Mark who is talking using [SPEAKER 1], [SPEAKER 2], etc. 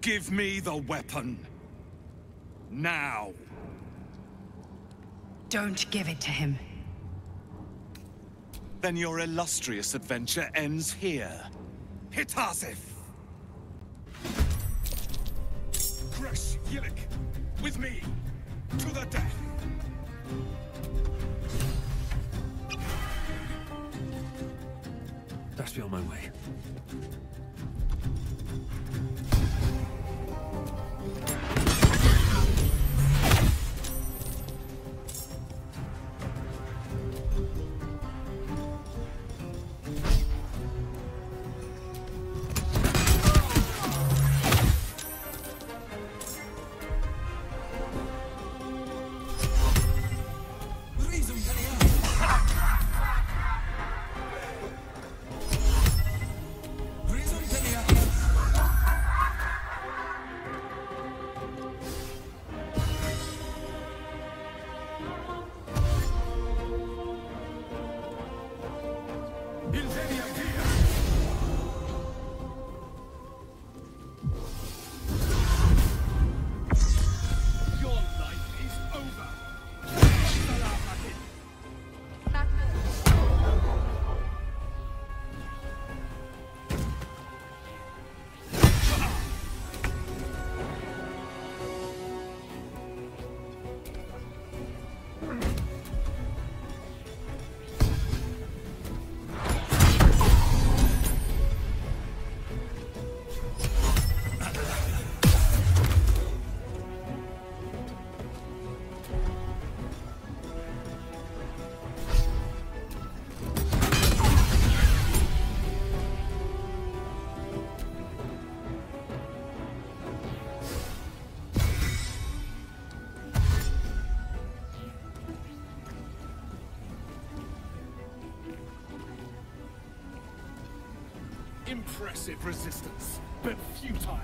[SPEAKER 1] Give me the weapon. Now.
[SPEAKER 2] Don't give it to him.
[SPEAKER 1] Then your illustrious adventure ends here. Hitasif! Creche Y'llek, with me, to the death!
[SPEAKER 3] Best be on my way.
[SPEAKER 1] Impressive resistance, but futile.